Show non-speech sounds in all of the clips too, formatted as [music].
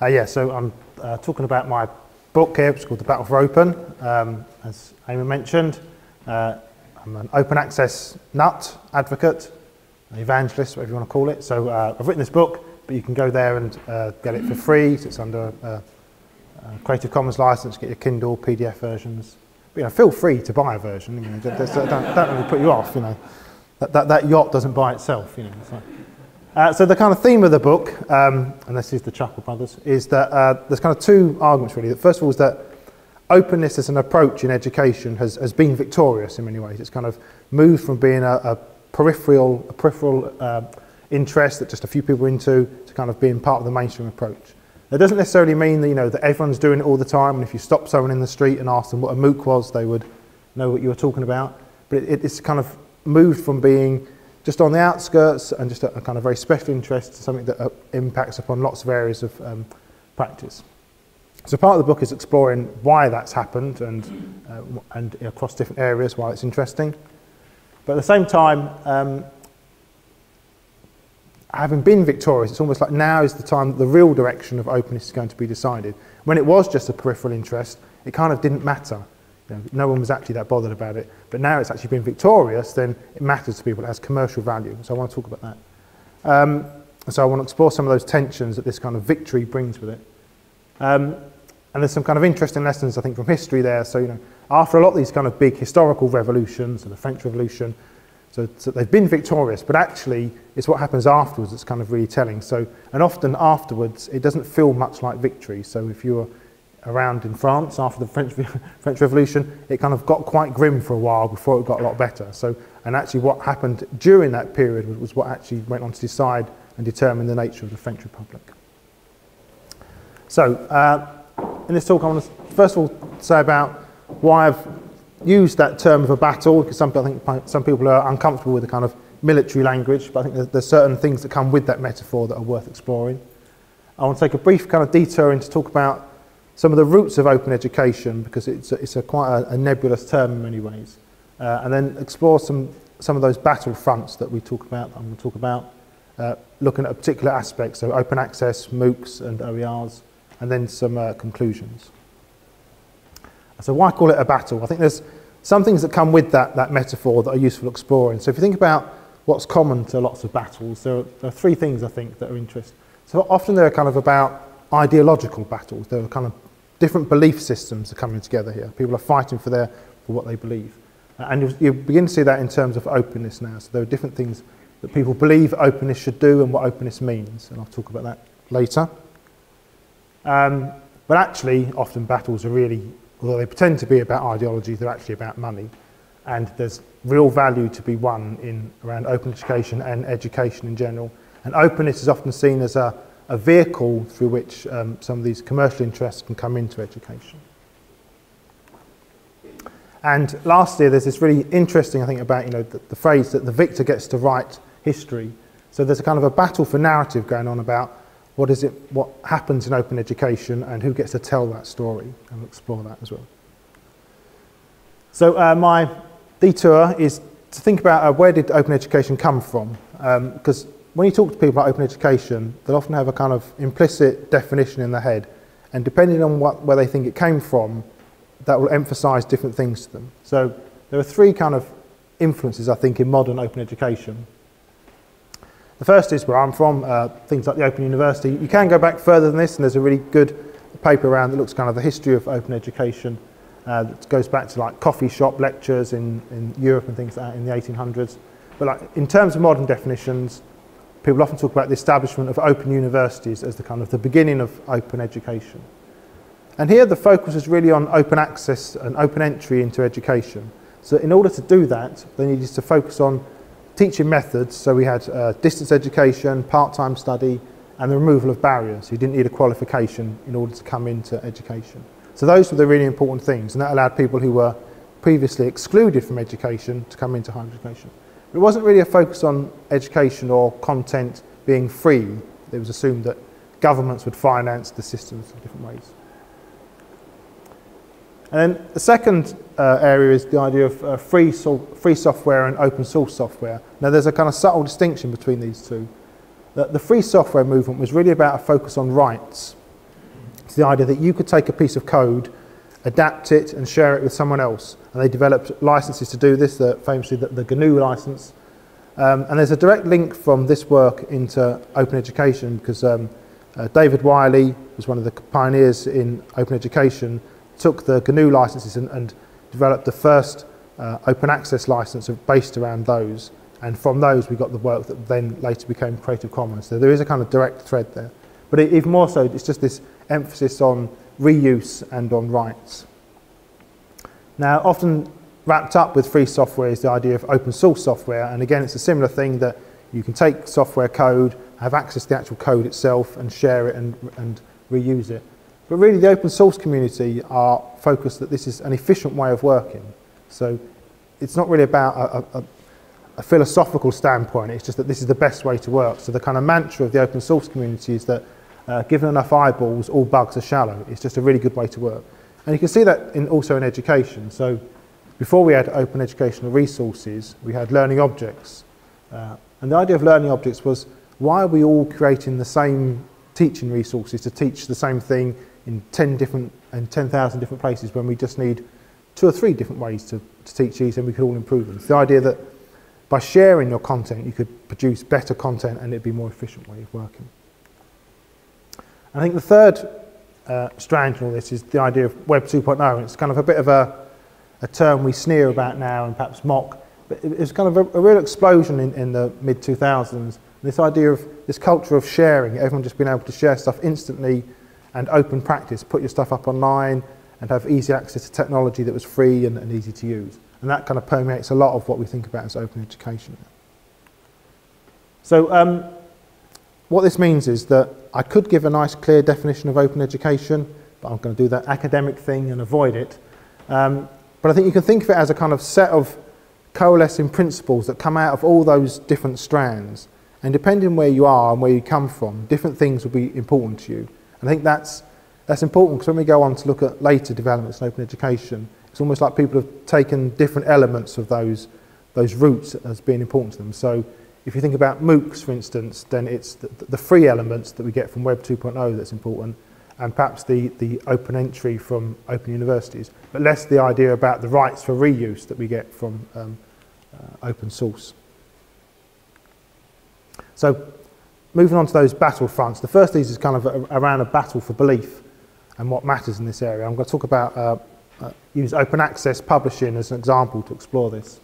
Uh, yeah, so I'm uh, talking about my book here, which is called The Battle for Open. Um, as Amy mentioned, uh, I'm an open access nut advocate, evangelist, whatever you want to call it. So uh, I've written this book, but you can go there and uh, get it for free. So it's under uh, Creative Commons license, get your Kindle, PDF versions. But, you know, feel free to buy a version. You know, don't, don't, really put you off. You know, that, that, that yacht doesn't buy itself. You know. Uh, so the kind of theme of the book, um, and this is the Chuckle Brothers, is that uh, there's kind of two arguments really. The First of all is that openness as an approach in education has, has been victorious in many ways. It's kind of moved from being a, a peripheral, a peripheral uh, interest that just a few people are into to kind of being part of the mainstream approach. That doesn't necessarily mean that, you know, that everyone's doing it all the time, and if you stop someone in the street and ask them what a MOOC was, they would know what you were talking about. But it, it's kind of moved from being just on the outskirts and just a, a kind of very special interest something that uh, impacts upon lots of areas of um, practice. So part of the book is exploring why that's happened and, uh, and across different areas, why it's interesting. But at the same time, um, having been victorious, it's almost like now is the time that the real direction of openness is going to be decided. When it was just a peripheral interest, it kind of didn't matter. You know, no one was actually that bothered about it. But now it's actually been victorious, then it matters to people. It has commercial value. So I want to talk about that. Um, so I want to explore some of those tensions that this kind of victory brings with it. Um, and there's some kind of interesting lessons, I think, from history there. So, you know, after a lot of these kind of big historical revolutions and the French Revolution, so, so they've been victorious, but actually it's what happens afterwards that's kind of really telling. So, and often afterwards, it doesn't feel much like victory. So if you're around in France after the French, [laughs] French Revolution, it kind of got quite grim for a while before it got a lot better. So, and actually what happened during that period was, was what actually went on to decide and determine the nature of the French Republic. So, uh, in this talk, I want to first of all say about why I've used that term of a battle because some, I think some people are uncomfortable with the kind of military language, but I think there's, there's certain things that come with that metaphor that are worth exploring. I want to take a brief kind of detour into talk about some of the roots of open education because it's a, it's a quite a, a nebulous term in many ways, uh, and then explore some, some of those battle fronts that we talk about, I'm going to talk about, uh, looking at a particular aspect, so open access, MOOCs and OERs, and then some uh, conclusions. So why call it a battle? I think there's some things that come with that, that metaphor that are useful exploring. So if you think about what's common to lots of battles, there are, there are three things I think that are interesting. So often they're kind of about ideological battles. There are kind of different belief systems are coming together here. People are fighting for, their, for what they believe. And you, you begin to see that in terms of openness now. So there are different things that people believe openness should do and what openness means. And I'll talk about that later. Um, but actually, often battles are really although they pretend to be about ideology, they're actually about money. And there's real value to be won in around open education and education in general. And openness is often seen as a, a vehicle through which um, some of these commercial interests can come into education. And lastly, there's this really interesting, I think, about you know the, the phrase that the victor gets to write history. So there's a kind of a battle for narrative going on about what is it, what happens in open education and who gets to tell that story, and we'll explore that as well. So uh, my detour is to think about uh, where did open education come from? Because um, when you talk to people about open education, they'll often have a kind of implicit definition in their head, and depending on what, where they think it came from, that will emphasize different things to them. So there are three kind of influences, I think, in modern open education. The first is where I'm from, uh, things like the Open University. You can go back further than this, and there's a really good paper around that looks kind of the history of open education. Uh, that goes back to like coffee shop lectures in, in Europe and things like that in the 1800s. But like in terms of modern definitions, people often talk about the establishment of open universities as the kind of the beginning of open education. And here the focus is really on open access and open entry into education. So in order to do that, they needed to focus on teaching methods, so we had uh, distance education, part-time study, and the removal of barriers. You didn't need a qualification in order to come into education. So those were the really important things, and that allowed people who were previously excluded from education to come into higher education. It wasn't really a focus on education or content being free. It was assumed that governments would finance the systems in different ways. And then the second uh, area is the idea of uh, free, so free software and open source software. Now there's a kind of subtle distinction between these two. The free software movement was really about a focus on rights. It's the idea that you could take a piece of code, adapt it, and share it with someone else. And they developed licenses to do this, the, famously the, the GNU license. Um, and there's a direct link from this work into open education because um, uh, David Wiley was one of the pioneers in open education, took the GNU licenses and, and developed the first uh, open access license based around those. And from those, we got the work that then later became Creative Commons. So there is a kind of direct thread there. But it, even more so, it's just this emphasis on reuse and on rights. Now, often wrapped up with free software is the idea of open source software. And again, it's a similar thing that you can take software code, have access to the actual code itself, and share it and, and reuse it. But really, the open source community are focused that this is an efficient way of working. So it's not really about a, a, a philosophical standpoint, it's just that this is the best way to work. So the kind of mantra of the open source community is that uh, given enough eyeballs, all bugs are shallow. It's just a really good way to work. And you can see that in, also in education. So before we had open educational resources, we had learning objects. Uh, and the idea of learning objects was why are we all creating the same teaching resources to teach the same thing in 10 different and 10,000 different places when we just need two or three different ways to, to teach these and we could all improve them. It's the idea that by sharing your content, you could produce better content and it'd be a more efficient way of working. I think the third uh, strand in all this is the idea of Web 2.0. It's kind of a bit of a, a term we sneer about now and perhaps mock, but it, was kind of a, a real explosion in, in the mid 2000s. This idea of this culture of sharing, everyone just being able to share stuff instantly and open practice, put your stuff up online and have easy access to technology that was free and, and easy to use. And that kind of permeates a lot of what we think about as open education. So um, what this means is that I could give a nice clear definition of open education, but I'm going to do that academic thing and avoid it. Um, but I think you can think of it as a kind of set of coalescing principles that come out of all those different strands. And depending where you are and where you come from, different things will be important to you. And I think that's, that's important because when we go on to look at later developments in open education, it's almost like people have taken different elements of those, those roots as being important to them. So if you think about MOOCs, for instance, then it's the, the free elements that we get from Web 2.0 that's important, and perhaps the, the open entry from open universities, but less the idea about the rights for reuse that we get from um, uh, open source. So moving on to those battle fronts, the first of these is kind of a, around a battle for belief and what matters in this area. I'm going to talk about uh, uh, use open access publishing as an example to explore this.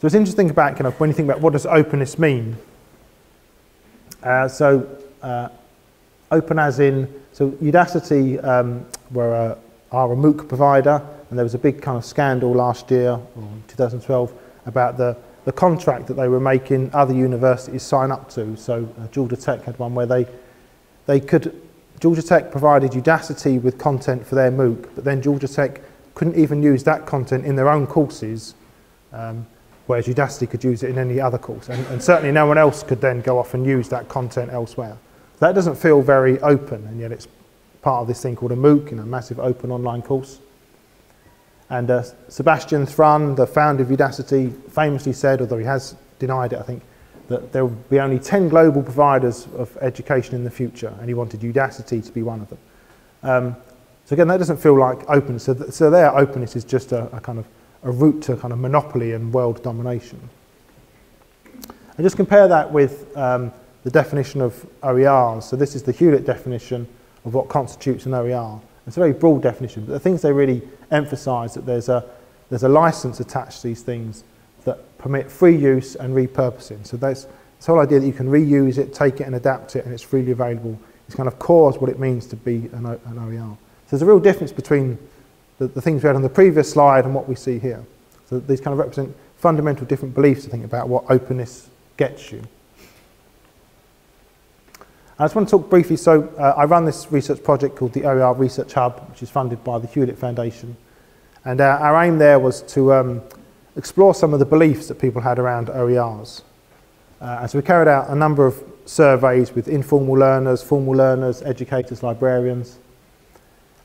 So it's interesting about kind of when you think about what does openness mean. Uh, so uh, open as in, so Udacity um, were a, are a MOOC provider and there was a big kind of scandal last year, or 2012, about the, the contract that they were making other universities sign up to. So uh, Georgia Tech had one where they, they could Georgia Tech provided Udacity with content for their MOOC, but then Georgia Tech couldn't even use that content in their own courses, um, whereas Udacity could use it in any other course. And, and certainly no one else could then go off and use that content elsewhere. That doesn't feel very open, and yet it's part of this thing called a MOOC, you know, a massive open online course. And uh, Sebastian Thrun, the founder of Udacity, famously said, although he has denied it, I think, that there will be only 10 global providers of education in the future, and he wanted Udacity to be one of them. Um, so again, that doesn't feel like openness. So, th so their openness is just a, a kind of a route to kind of monopoly and world domination. And just compare that with um, the definition of OERs. So this is the Hewlett definition of what constitutes an OER. It's a very broad definition, but the things they really emphasize that there's a, there's a license attached to these things that permit free use and repurposing. So that's this whole idea that you can reuse it, take it and adapt it and it's freely available is kind of core what it means to be an, an OER. So there's a real difference between the, the things we had on the previous slide and what we see here. So these kind of represent fundamental different beliefs I think about what openness gets you. I just want to talk briefly, so uh, I run this research project called the OER Research Hub, which is funded by the Hewlett Foundation. And uh, our aim there was to um, explore some of the beliefs that people had around OERs. Uh, and so we carried out a number of surveys with informal learners, formal learners, educators, librarians.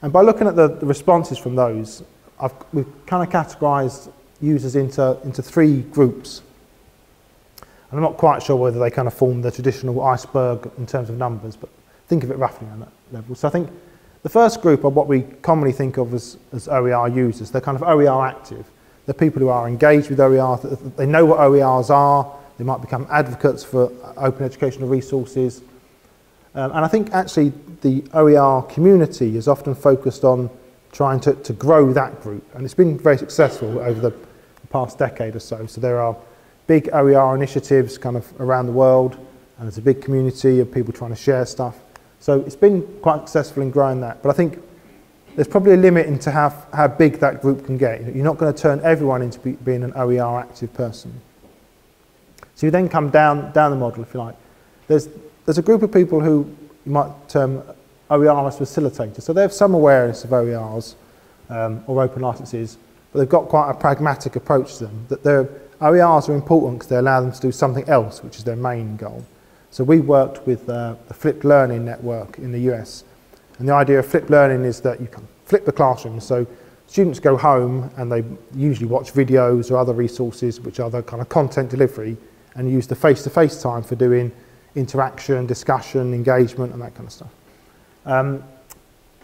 And by looking at the, the responses from those, I've, we've kind of categorized users into, into three groups. And I'm not quite sure whether they kind of form the traditional iceberg in terms of numbers, but think of it roughly on that level. So I think the first group are what we commonly think of as, as OER users. They're kind of OER active. They're people who are engaged with OER, they know what OERs are, they might become advocates for open educational resources. Um, and I think actually the OER community is often focused on trying to, to grow that group. And it's been very successful over the past decade or so. So there are big OER initiatives kind of around the world, and there's a big community of people trying to share stuff. So it's been quite successful in growing that. But I think there's probably a limit into how, how big that group can get. You're not going to turn everyone into be, being an OER active person. So you then come down, down the model, if you like. There's, there's a group of people who you might term OER facilitators. So they have some awareness of OERs um, or open licenses, but they've got quite a pragmatic approach to them. That their OERs are important because they allow them to do something else, which is their main goal. So we worked with uh, the Flipped Learning Network in the US. And the idea of flipped learning is that you can flip the classroom. So students go home and they usually watch videos or other resources, which are the kind of content delivery, and use the face-to-face -face time for doing interaction, discussion, engagement, and that kind of stuff. Um,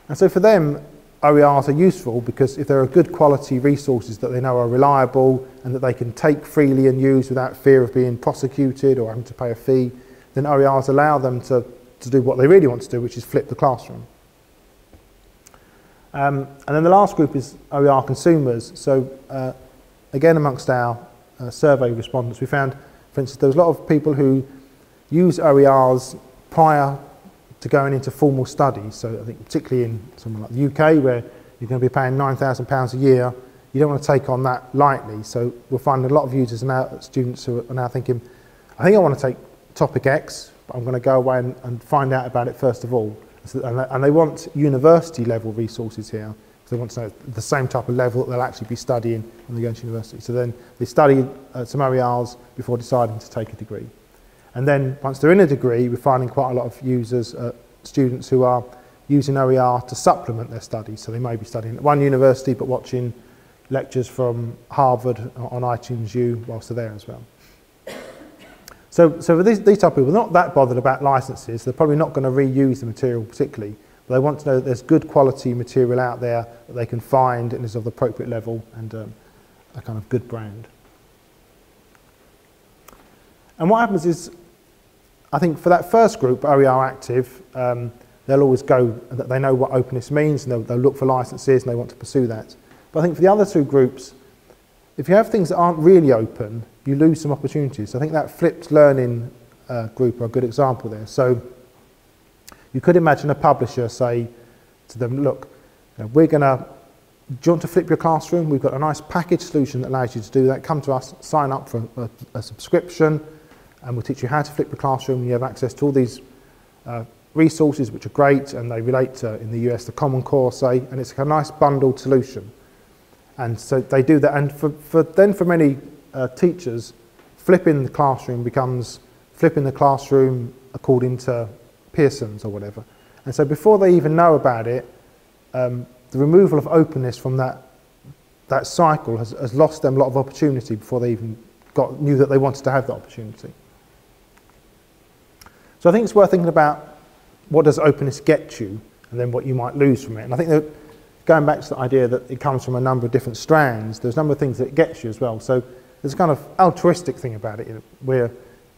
and so for them, OERs are useful because if there are good quality resources that they know are reliable and that they can take freely and use without fear of being prosecuted or having to pay a fee, then OERs allow them to, to do what they really want to do, which is flip the classroom. Um, and then the last group is OER consumers. So uh, again, amongst our uh, survey respondents, we found, for instance, there was a lot of people who use OERs prior to going into formal studies. So I think particularly in somewhere like the UK, where you're going to be paying £9,000 a year, you don't want to take on that lightly. So we'll find a lot of users now, students who are now thinking, I think I want to take topic X, but I'm going to go away and, and find out about it first of all. So, and, and they want university level resources here. They want to know the same type of level that they'll actually be studying when they go into university. So then they study uh, some OERs before deciding to take a degree. And then once they're in a degree, we're finding quite a lot of users, uh, students who are using OER to supplement their studies. So they may be studying at one university but watching lectures from Harvard on iTunes U whilst they're there as well. So, so these, these type of people, they're not that bothered about licenses. They're probably not going to reuse the material particularly. But they want to know that there's good quality material out there that they can find and is of the appropriate level and um, a kind of good brand. And what happens is, I think for that first group, OER Active, um, they'll always go, they know what openness means and they'll, they'll look for licenses and they want to pursue that. But I think for the other two groups, if you have things that aren't really open, you lose some opportunities. I think that flipped learning uh, group are a good example there. So you could imagine a publisher say to them, look, you know, we're going to, do you want to flip your classroom? We've got a nice package solution that allows you to do that. Come to us, sign up for a, a subscription, and we'll teach you how to flip the classroom. You have access to all these uh, resources which are great, and they relate to, in the US, the Common Core, say, and it's a nice bundled solution. And so they do that. And for, for then for many uh, teachers, flipping the classroom becomes flipping the classroom according to Pearson's or whatever. And so before they even know about it, um, the removal of openness from that, that cycle has, has lost them a lot of opportunity before they even got, knew that they wanted to have that opportunity. So I think it's worth thinking about what does openness get you and then what you might lose from it. And I think that going back to the idea that it comes from a number of different strands, there's a number of things that it gets you as well. So there's a kind of altruistic thing about it, where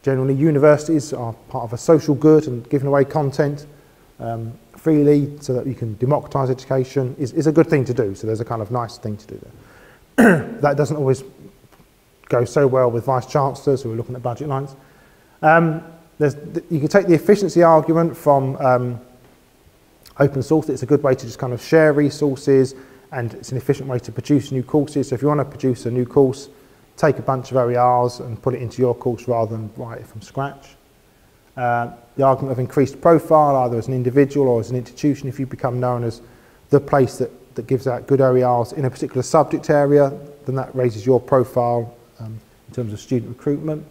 generally universities are part of a social good and giving away content um, freely so that you can democratise education is, is a good thing to do. So there's a kind of nice thing to do there. [clears throat] that doesn't always go so well with vice chancellors who are looking at budget lines. Um, there's, you can take the efficiency argument from um, open source. It's a good way to just kind of share resources and it's an efficient way to produce new courses. So if you want to produce a new course, take a bunch of OERs and put it into your course rather than write it from scratch. Uh, the argument of increased profile, either as an individual or as an institution, if you become known as the place that, that gives out good OERs in a particular subject area, then that raises your profile um, in terms of student recruitment.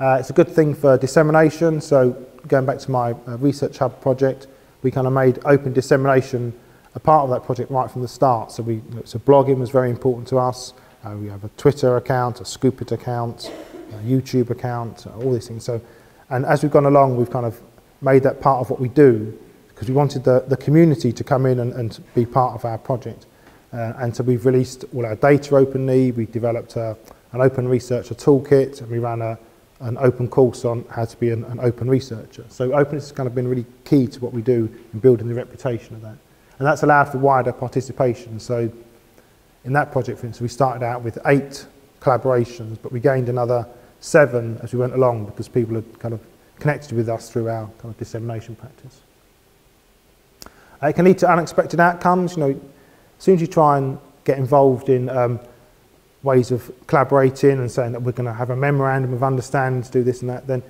Uh, it's a good thing for dissemination, so going back to my uh, Research Hub project, we kind of made open dissemination a part of that project right from the start. So we, so blogging was very important to us. Uh, we have a Twitter account, a Scoopit account, a YouTube account, uh, all these things. So, and as we've gone along, we've kind of made that part of what we do because we wanted the, the community to come in and, and be part of our project. Uh, and so we've released all our data openly, we developed a, an open researcher toolkit, and we ran a, an open course on how to be an, an open researcher. So openness has kind of been really key to what we do in building the reputation of that. And that's allowed for wider participation. So in that project, for instance, we started out with eight collaborations, but we gained another seven as we went along because people had kind of connected with us through our kind of dissemination practice. It can lead to unexpected outcomes. You know, as soon as you try and get involved in um, ways of collaborating and saying that we're going to have a memorandum of understanding to do this and that, then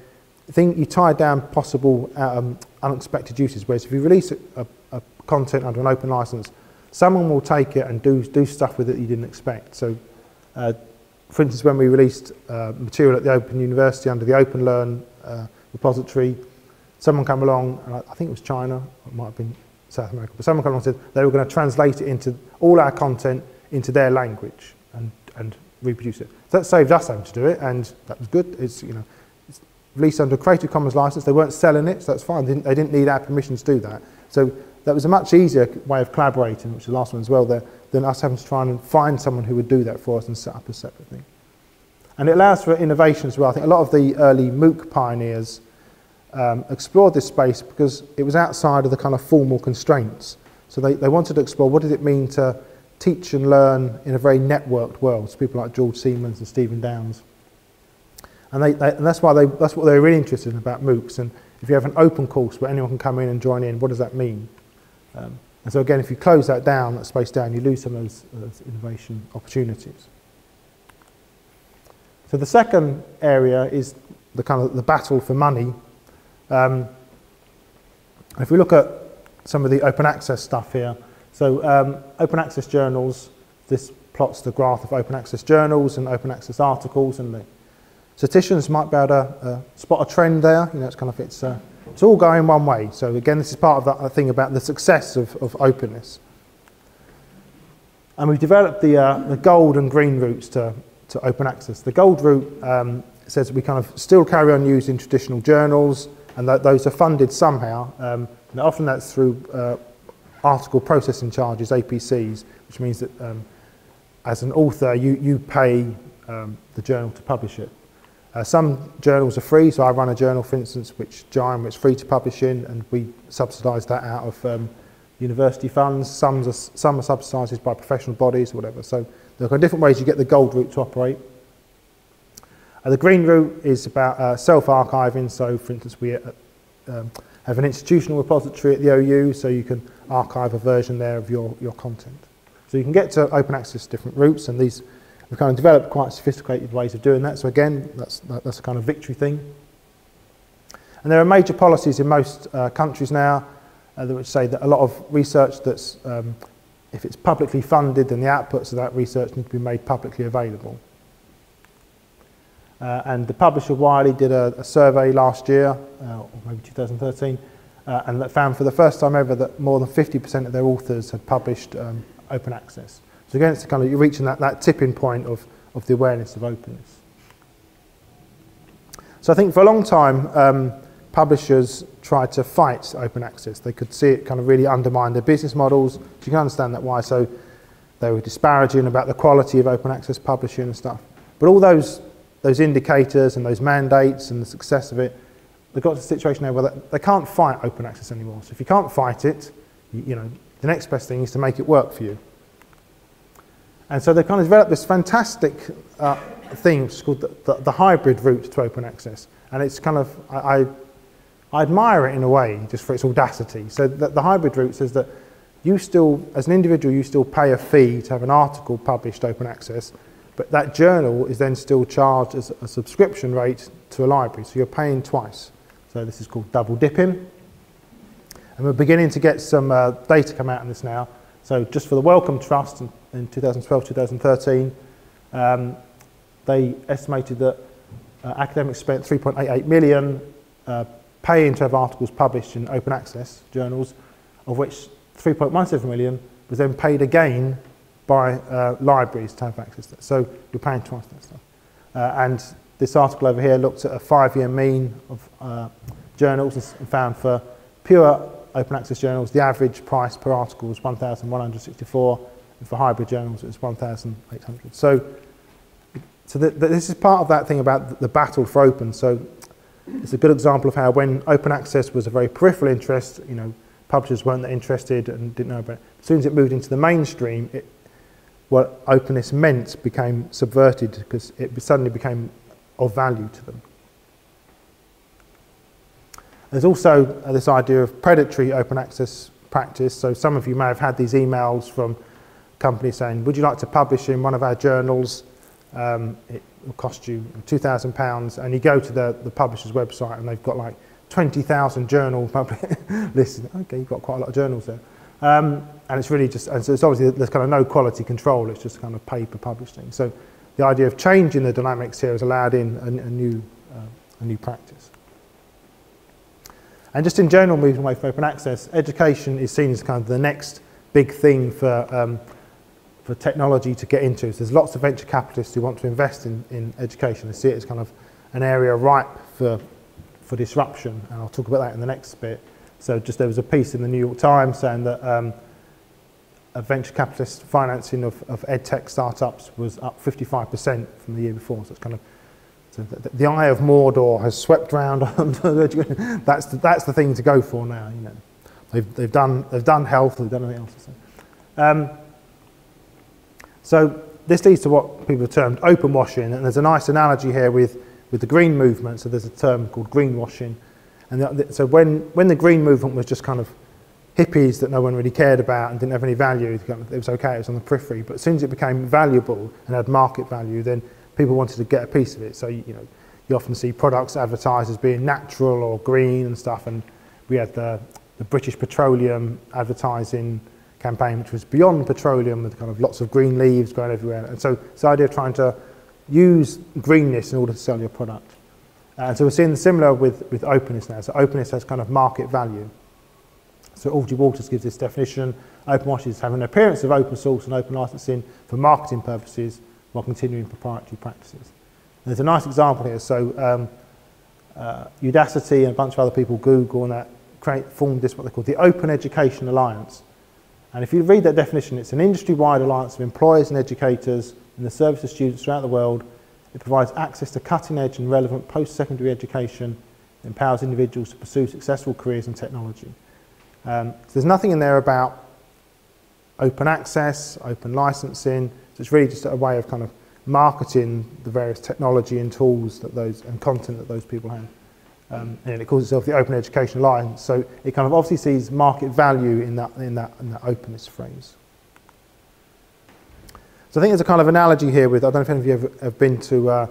I think you tie down possible um, unexpected uses. Whereas if you release a, a, a content under an open license, someone will take it and do, do stuff with it you didn't expect. So, uh, for instance, when we released uh, material at the Open University under the Open Learn uh, repository, someone came along, and I, I think it was China, it might have been South America, but someone came along and said they were going to translate it into all our content into their language and, reproduce it. So that saved us having to do it, and that was good. It's, you know, it's released under Creative Commons license. They weren't selling it, so that's fine. They didn't, they didn't need our permission to do that. So that was a much easier way of collaborating, which is the last one as well, there, than us having to try and find someone who would do that for us and set up a separate thing. And it allows for innovation as well. I think a lot of the early MOOC pioneers um, explored this space because it was outside of the kind of formal constraints. So they, they wanted to explore what did it mean to teach and learn in a very networked world. So people like George Siemens and Stephen Downes. And, they, they, and that's, why they, that's what they're really interested in about MOOCs. And if you have an open course where anyone can come in and join in, what does that mean? Um, and so again, if you close that down, that space down, you lose some of those, those innovation opportunities. So the second area is the kind of the battle for money. Um, if we look at some of the open access stuff here, so um, open access journals, this plots the graph of open access journals and open access articles, and the statisticians might be able to uh, spot a trend there. You know, it's kind of it's uh, it's all going one way. So again, this is part of that thing about the success of, of openness. And we've developed the, uh, the gold and green routes to, to open access. The gold route um, says we kind of still carry on using traditional journals, and that those are funded somehow. Um, and often that's through uh, article processing charges, APCs, which means that um, as an author, you, you pay um, the journal to publish it. Uh, some journals are free, so I run a journal, for instance, which JIME, which is free to publish in, and we subsidise that out of um, university funds. Some are, some are subsidised by professional bodies or whatever. So there are different ways you get the gold route to operate. Uh, the green route is about uh, self-archiving. So, for instance, we uh, um, have an institutional repository at the OU, so you can archive a version there of your, your content. So you can get to open access different routes, and these We've kind of developed quite sophisticated ways of doing that. So again, that's, that's a kind of victory thing. And there are major policies in most uh, countries now uh, that would say that a lot of research that's, um, if it's publicly funded, then the outputs of that research need to be made publicly available. Uh, and the publisher Wiley did a, a survey last year, uh, or maybe 2013, uh, and that found for the first time ever that more than 50% of their authors had published um, open access. So again, it's kind of you're reaching that, that tipping point of, of the awareness of openness. So I think for a long time, um, publishers tried to fight open access. They could see it kind of really undermine their business models. So you can understand that why. So they were disparaging about the quality of open access publishing and stuff. But all those, those indicators and those mandates and the success of it, they've got to a situation now where they, can't fight open access anymore. So if you can't fight it, you, you know, the next best thing is to make it work for you. And so they've kind of developed this fantastic uh, thing, which is called the, the, the, hybrid route to open access. And it's kind of, I, I, I admire it in a way, just for its audacity. So the, the hybrid route says that you still, as an individual, you still pay a fee to have an article published open access, but that journal is then still charged as a subscription rate to a library. So you're paying twice. So this is called double dipping. And we're beginning to get some uh, data come out on this now. So just for the Wellcome Trust in, in 2012-2013, um, they estimated that uh, academics spent 3.88 million uh, paying to have articles published in open access journals, of which 3.17 million was then paid again by uh, libraries to have access to it. So you're paying twice that stuff. Uh, and this article over here looked at a five-year mean of uh, journals and found for pure open access journals, the average price per article was 1,164, and for hybrid journals it was 1,800. So, so the, the, this is part of that thing about the battle for open. So it's a good example of how when open access was a very peripheral interest, you know, publishers weren't that interested and didn't know about it. As soon as it moved into the mainstream, it, what openness meant became subverted because it suddenly became of value to them. There's also uh, this idea of predatory open access practice. So some of you may have had these emails from companies saying, would you like to publish in one of our journals? Um, it will cost you £2,000. And you go to the, the publisher's website and they've got like 20,000 journal [laughs] lists. Okay, you've got quite a lot of journals there. Um, and it's really just, and so it's obviously there's kind of no quality control, it's just kind of paper publishing. So the idea of changing the dynamics here has allowed in a, a new, uh, a new practice. And just in general, moving away from open access, education is seen as kind of the next big thing for, um, for technology to get into. So there's lots of venture capitalists who want to invest in, in education. They see it as kind of an area ripe for, for disruption, and I'll talk about that in the next bit. So just there was a piece in the New York Times saying that um, venture capitalist financing of, of ed tech startups was up 55% from the year before. So it's kind of so the, the eye of Mordor has swept round. [laughs] that's the, that's the thing to go for now. You know, they've they've done they've done health. They've done anything else. Um, so this leads to what people have termed open washing, and there's a nice analogy here with with the green movement. So there's a term called greenwashing, and the, the, so when when the green movement was just kind of hippies that no one really cared about and didn't have any value, it was okay. It was on the periphery. But as soon as it became valuable and had market value, then people wanted to get a piece of it. So, you know, you often see products advertised as being natural or green and stuff. And we had the, the British Petroleum advertising campaign, which was beyond petroleum with kind of lots of green leaves growing everywhere. And so it's the idea of trying to use greenness in order to sell your product. Uh, and so we're seeing the similar with, with openness now. So openness has kind of market value. So Audrey Watters gives this definition. Open washes have an appearance of open source and open licensing for marketing purposes while continuing proprietary practices. And there's a nice example here. So um, uh, Udacity and a bunch of other people, Google and that, create, formed this, what they call the Open Education Alliance. And if you read that definition, it's an industry-wide alliance of employers and educators in the service of students throughout the world. It provides access to cutting-edge and relevant post-secondary education. Empowers individuals to pursue successful careers in technology. Um, so there's nothing in there about open access, open licensing, so it's really just a way of kind of marketing the various technology and tools that those and content that those people have. Um, and it calls itself the Open Education Alliance. So it kind of obviously sees market value in that, in that, in that openness phrase. So I think there's a kind of analogy here with, I don't know if any of you have, have been to, uh,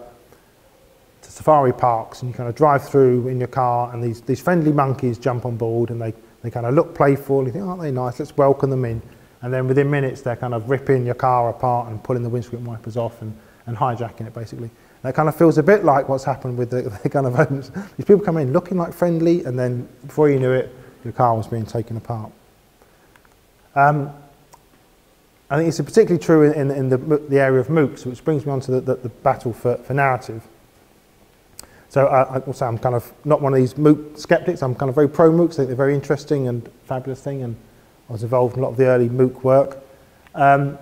to safari parks and you kind of drive through in your car and these, these friendly monkeys jump on board and they, they kind of look playful. You think, aren't they nice? Let's welcome them in. And then within minutes, they're kind of ripping your car apart and pulling the windscreen wipers off and, and hijacking it, basically. And it kind of feels a bit like what's happened with the, [laughs] the kind of owners. These people come in looking like friendly, and then before you knew it, your car was being taken apart. Um, I think it's particularly true in, in, in the, the, area of MOOCs, which brings me on to the, the, the battle for, for narrative. So I say I'm kind of not one of these MOOC skeptics. I'm kind of very pro MOOCs. I think they're very interesting and fabulous thing. And I was involved in a lot of the early MOOC work. Um,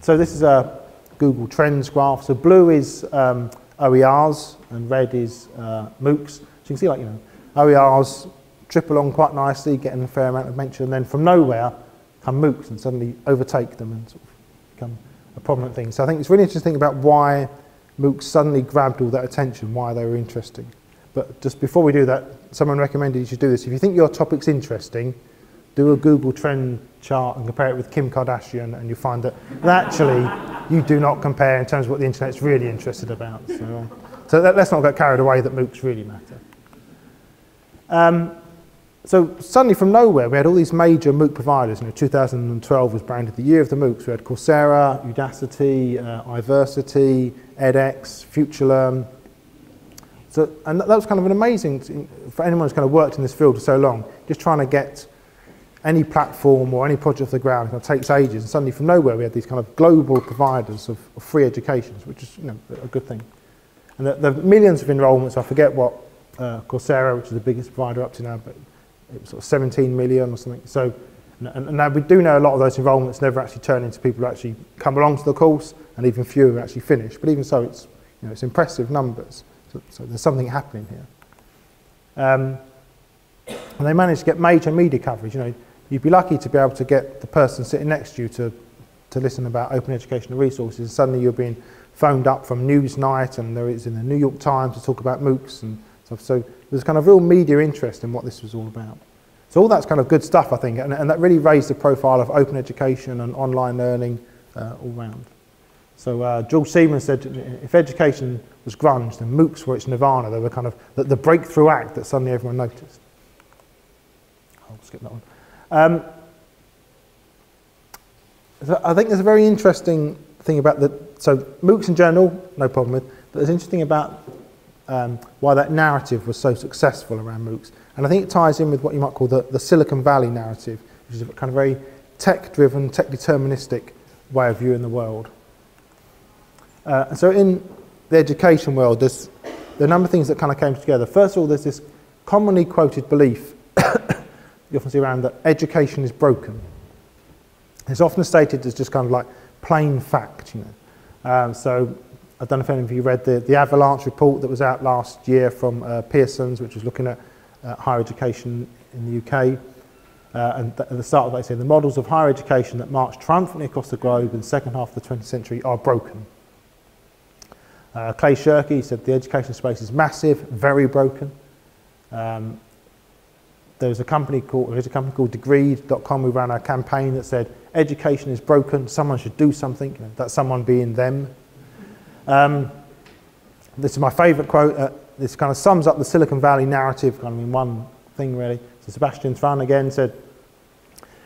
so this is a Google Trends graph. So blue is um, OERs and red is uh, MOOCs. So you can see like, you know, OERs trip along quite nicely, getting a fair amount of mention, and then from nowhere come MOOCs and suddenly overtake them and sort of become a prominent thing. So I think it's really interesting about why MOOCs suddenly grabbed all that attention, why they were interesting. But just before we do that, someone recommended you should do this. If you think your topic's interesting, do a Google trend chart and compare it with Kim Kardashian, and you'll find that, actually you do not compare in terms of what the internet's really interested about. So, so that, let's not get carried away that MOOCs really matter. Um, so suddenly from nowhere, we had all these major MOOC providers. You know, 2012 was branded the year of the MOOCs. We had Coursera, Udacity, uh, Iversity, edX, FutureLearn. So, and that was kind of an amazing, thing for anyone who's kind of worked in this field for so long, just trying to get any platform or any project off the ground kind of takes ages. And suddenly from nowhere we had these kind of global providers of, of free education, which is you know, a good thing. And the, the millions of enrolments, I forget what uh, Coursera, which is the biggest provider up to now, but it was sort of 17 million or something. So, and, and now we do know a lot of those enrolments never actually turn into people who actually come along to the course, and even fewer actually finish. But even so, it's, you know, it's impressive numbers. So, so there's something happening here. Um, and they managed to get major media coverage. You know, you'd be lucky to be able to get the person sitting next to you to, to listen about open educational resources, and suddenly you're being phoned up from Newsnight, and there is in the New York Times to talk about MOOCs and stuff. So there's kind of real media interest in what this was all about. So all that's kind of good stuff, I think, and, and that really raised the profile of open education and online learning uh, all round. So uh, George Siemens said, if education was grunge, then MOOCs were its nirvana. They were kind of the, the breakthrough act that suddenly everyone noticed. I'll skip that one. Um, so I think there's a very interesting thing about the, so MOOCs in general, no problem with, but there's interesting about um, why that narrative was so successful around MOOCs. And I think it ties in with what you might call the, the Silicon Valley narrative, which is a kind of very tech-driven, tech-deterministic way of viewing the world. Uh, so in the education world, there's there are a number of things that kind of came together. First of all, there's this commonly quoted belief [coughs] you often see around that education is broken. It's often stated as just kind of like plain fact, you know. Um, so I don't know if any of you read the, the Avalanche report that was out last year from uh, Pearson's, which was looking at uh, higher education in the UK. Uh, and th- at the start of it, they say the models of higher education that march triumphantly across the globe in the second half of the 20th century are broken. Uh, Clay Shirky said the education space is massive, very broken. Um, there was a company called, there's a company called Degreed.com who ran a campaign that said, education is broken, someone should do something, you know, that someone being them. Um, this is my favourite quote. Uh, this kind of sums up the Silicon Valley narrative kind of in one thing, really. So Sebastian Thrun again said,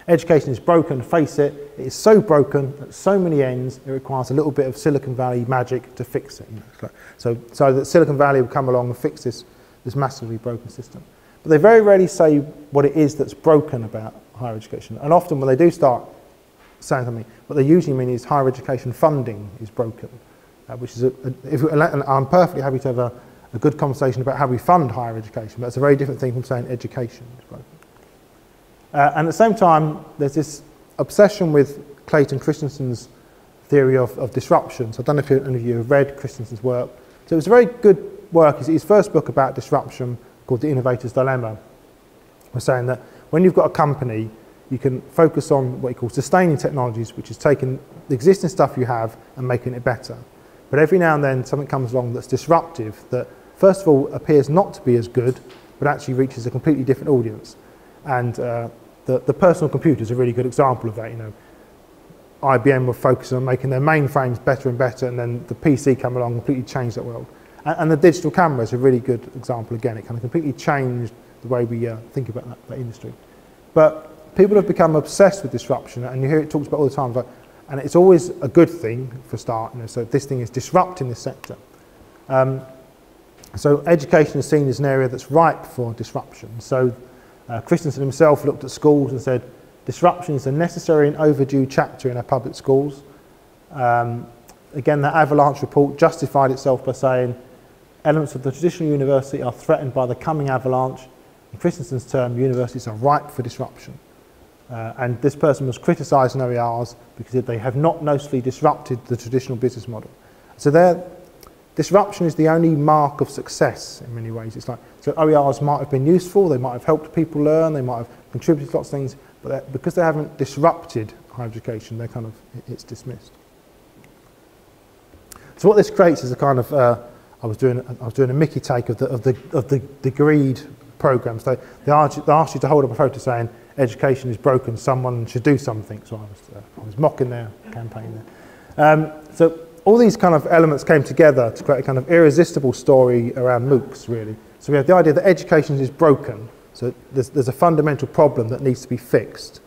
education is broken, face it. It is so broken at so many ends, it requires a little bit of Silicon Valley magic to fix it. You know, so, so that Silicon Valley will come along and fix this, this massively broken system. But they very rarely say what it is that's broken about higher education. And often when they do start saying something, what they usually mean is higher education funding is broken, uh, which is, I'm perfectly happy to have a, a good conversation about how we fund higher education, but it's a very different thing from saying education. Uh, and at the same time, there's this obsession with Clayton Christensen's theory of, of disruption. So I don't know if any of you have read Christensen's work. So it was a very good work. His, his first book about disruption called The Innovator's Dilemma was saying that when you've got a company, you can focus on what he calls sustaining technologies, which is taking the existing stuff you have and making it better. But every now and then something comes along that's disruptive, that first of all appears not to be as good, but actually reaches a completely different audience. And uh, the, the personal computer is a really good example of that. You know, IBM were focusing on making their mainframes better and better, and then the PC came along and completely changed that world. And, and the digital camera is a really good example again. It kind of completely changed the way we uh, think about that, that, industry. But people have become obsessed with disruption, and you hear it talked about all the time. But, and it's always a good thing for start. You know, so this thing is disrupting the sector. Um, so education is seen as an area that's ripe for disruption. So uh, Christensen himself looked at schools and said, disruption is a necessary and overdue chapter in our public schools. Um, again, that Avalanche report justified itself by saying elements of the traditional university are threatened by the coming avalanche. In Christensen's term, universities are ripe for disruption. Uh, and this person was criticising OERs because they have not noticeably disrupted the traditional business model. So their disruption is the only mark of success in many ways. It's like, so OERs might have been useful, they might have helped people learn, they might have contributed lots of things, but because they haven't disrupted higher education, they're kind of, it's dismissed. So what this creates is a kind of, uh, I was doing I was doing a Mickey take of the of the of the degreed programs. They they asked, they asked you to hold up a photo saying education is broken, someone should do something. So I was uh, I was mocking their campaign there. Um, so all these kind of elements came together to create a kind of irresistible story around MOOCs really. So we have the idea that education is broken. So there's, there's a fundamental problem that needs to be fixed.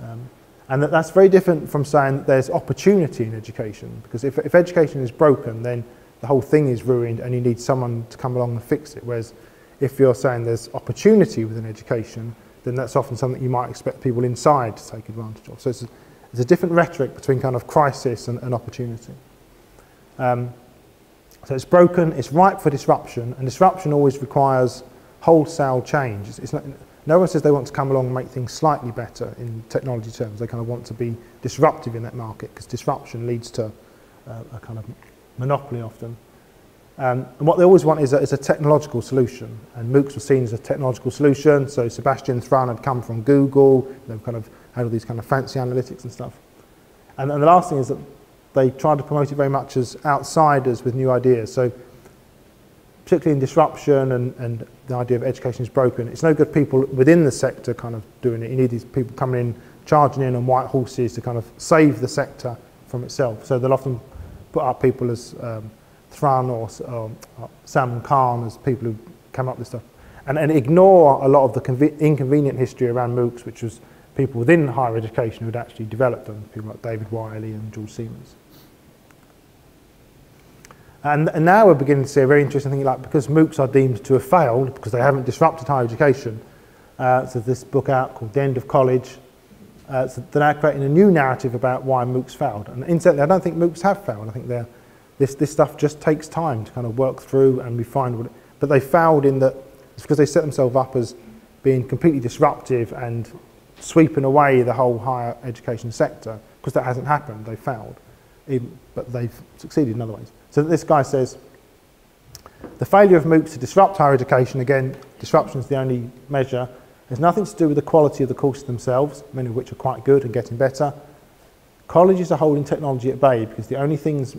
Um, and that, that's very different from saying that there's opportunity in education. Because if, if education is broken, then the whole thing is ruined and you need someone to come along and fix it. Whereas if you're saying there's opportunity within education, then that's often something you might expect people inside to take advantage of. So it's a, it's a different rhetoric between kind of crisis and, and opportunity. Um, So it's broken, it's ripe for disruption, and disruption always requires wholesale change. It's, it's not, no one says they want to come along and make things slightly better in technology terms. They kind of want to be disruptive in that market because disruption leads to uh, a kind of monopoly often. Um, and what they always want is a, is a technological solution, and MOOCs were seen as a technological solution. So Sebastian Thrun had come from Google, They've kind of had all these kind of fancy analytics and stuff. And, and the last thing is that they tried to promote it very much as outsiders with new ideas. So particularly in disruption and, and the idea of education is broken, it's no good people within the sector kind of doing it. You need these people coming in, charging in on white horses to kind of save the sector from itself. So they'll often put up people as um, Or, or uh, Salman Khan as people who come up with stuff. And, and ignore a lot of the inconvenient history around MOOCs, which was people within higher education who had actually developed them, people like David Wiley and George Siemens. And, and now we're beginning to see a very interesting thing, like because MOOCs are deemed to have failed because they haven't disrupted higher education. Uh, so this book out called The End of College. Uh, so they're now creating a new narrative about why MOOCs failed. And incidentally, I don't think MOOCs have failed. I think they're, this, this stuff just takes time to kind of work through and we find what it, but they failed in that it's because they set themselves up as being completely disruptive and sweeping away the whole higher education sector because that hasn't happened. They failed, even, but they've succeeded in other ways. So this guy says, the failure of MOOCs to disrupt higher education, again, disruption is the only measure, has nothing to do with the quality of the courses themselves, many of which are quite good and getting better. Colleges are holding technology at bay because the only things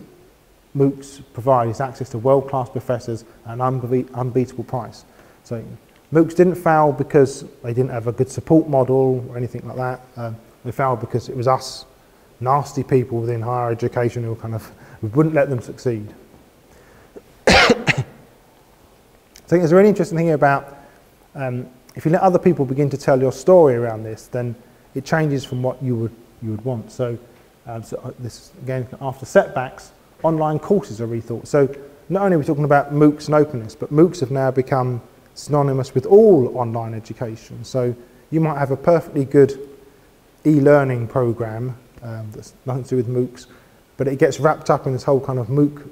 MOOCs provide is access to world-class professors at an unbe unbeatable price. So MOOCs didn't fail because they didn't have a good support model or anything like that. Um, they failed because it was us, nasty people within higher education who kind of wouldn't let them succeed. [coughs] I think there's a really interesting thing about um, if you let other people begin to tell your story around this, then it changes from what you would you would want. So, um, so uh, this again after setbacks, online courses are rethought. So not only are we talking about MOOCs and openness, but MOOCs have now become synonymous with all online education. So you might have a perfectly good e-learning program um, that's nothing to do with MOOCs, but it gets wrapped up in this whole kind of MOOC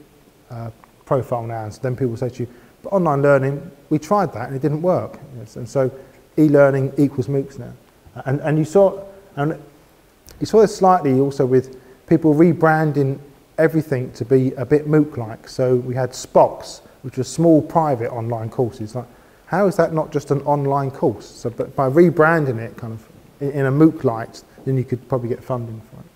uh, profile now. And so then people say to you, but online learning, we tried that and it didn't work. Yes, and so e-learning equals MOOCs now. And, and you saw, and you saw this slightly also with people rebranding everything to be a bit MOOC-like. So we had SPOCs, which were small private online courses. Like how is that not just an online course? So, but by rebranding it kind of in, in a MOOC light, then you could probably get funding for it.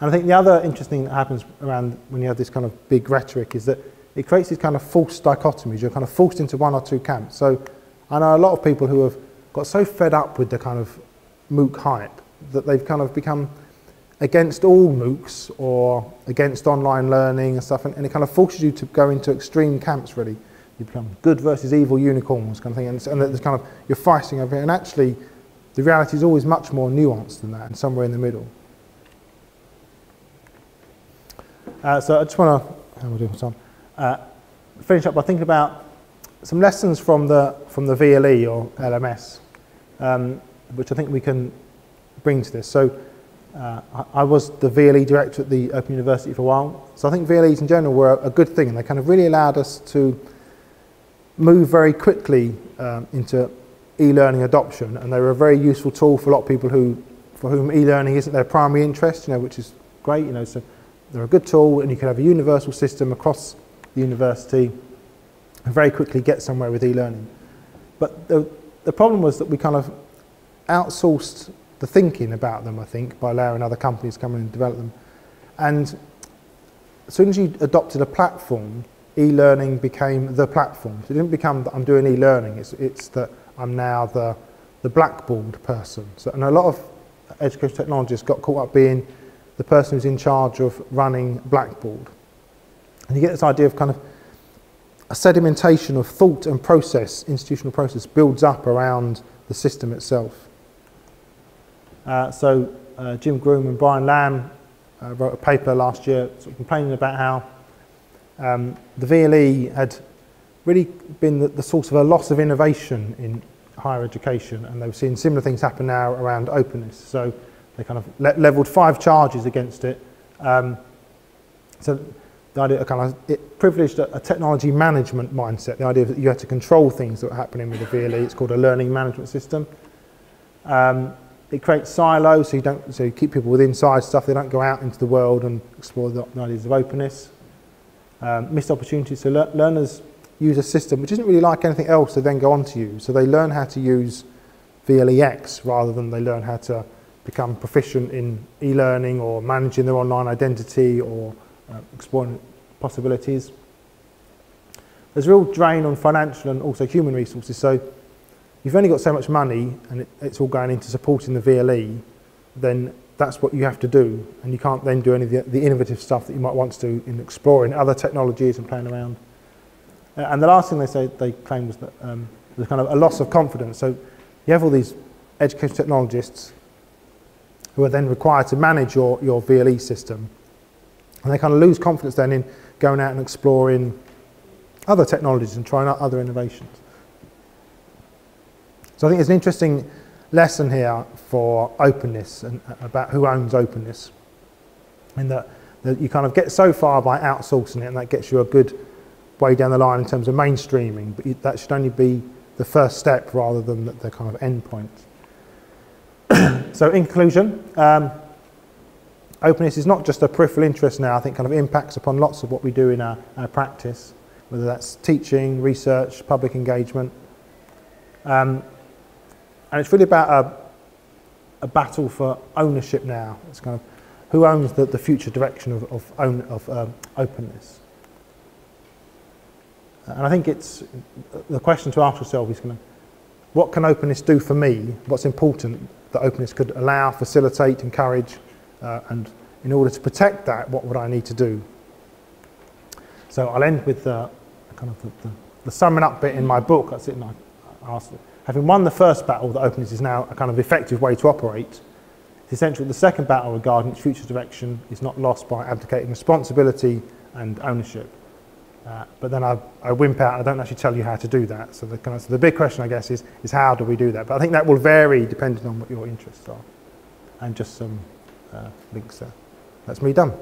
And I think the other interesting thing that happens around when you have this kind of big rhetoric is that it creates these kind of false dichotomies. You're kind of forced into one or two camps. So I know a lot of people who have got so fed up with the kind of MOOC hype that they've kind of become against all MOOCs or against online learning and stuff, and, and it kind of forces you to go into extreme camps, really you become good versus evil unicorns kind of thing, and, and there's kind of you're fighting over it. And actually, the reality is always much more nuanced than that, and somewhere in the middle. Uh, so I just want to? Uh, finish up by thinking about some lessons from the from the VLE or LMS, um, which I think we can bring to this. So. Uh, I, I, was the VLE director at the Open University for a while, so I think VLEs in general were a, a good thing, and they kind of really allowed us to move very quickly um, into e-learning adoption. And they were a very useful tool for a lot of people who for whom e-learning isn't their primary interest you know which is great you know so they're a good tool and you can have a universal system across the university and very quickly get somewhere with e-learning. But the, the problem was that we kind of outsourced the thinking about them I think by allowing other companies to come in and develop them and as soon as you adopted a platform e-learning became the platform. So it didn't become that I'm doing e-learning, it's, it's that I'm now the, the Blackboard person. So, and a lot of education technologists got caught up being the person who's in charge of running Blackboard. And you get this idea of kind of a sedimentation of thought and process, institutional process, builds up around the system itself. Uh, so uh, Jim Groom and Brian Lamb uh, wrote a paper last year sort of complaining about how um, the VLE had really been the, the source of a loss of innovation in higher education and they've seen similar things happen now around openness. So they kind of le leveled five charges against it. Um, so the idea of kind of it privileged a, a, technology management mindset. The idea that you had to control things that were happening with the VLE. It's called a learning management system. Um, it creates silos, so you don't so you keep people within inside stuff. They don't go out into the world and explore the, the ideas of openness. Um, missed opportunities. So le learners use a system which isn't really like anything else. They then go on to use. So they learn how to use VLEs rather than they learn how to become proficient in e-learning or managing their online identity or uh, exploring possibilities. There's a real drain on financial and also human resources. So you've only got so much money and it, it's all going into supporting the VLE, then that's what you have to do. And you can't then do any of the, the innovative stuff that you might want to do in exploring other technologies and playing around. Uh, and the last thing they say they claim was that um, there's kind of a loss of confidence. So you have all these education technologists who are then required to manage your, your VLE system. And they kind of lose confidence then in going out and exploring other technologies and trying out other innovations. So I think it's an interesting lesson here for openness and uh, about who owns openness. In that, that you kind of get so far by outsourcing it and that gets you a good way down the line in terms of mainstreaming, but that should only be the first step rather than the, the kind of end point. [clears throat] so in conclusion, um, openness is not just a peripheral interest now, I think kind of impacts upon lots of what we do in our, our practice, whether that's teaching, research, public engagement. Um, and it's really about a, a battle for ownership now. It's kind of who owns the, the future direction of, of, own, of um, openness. And I think it's the question to ask yourself is kind of, what can openness do for me? What's important that openness could allow, facilitate, encourage, uh, and in order to protect that, what would I need to do? So I'll end with uh, kind of the, the, the, summing up bit in my book. That's it. And I asked, having won the first battle, that openness is now a kind of effective way to operate. It's essential the second battle regarding its future direction is not lost by abdicating responsibility and ownership. Uh, but then I, I wimp out, I don't actually tell you how to do that. So the, kind of, so the big question, I guess, is, is how do we do that? But I think that will vary depending on what your interests are. And just some uh, links there. That's me done.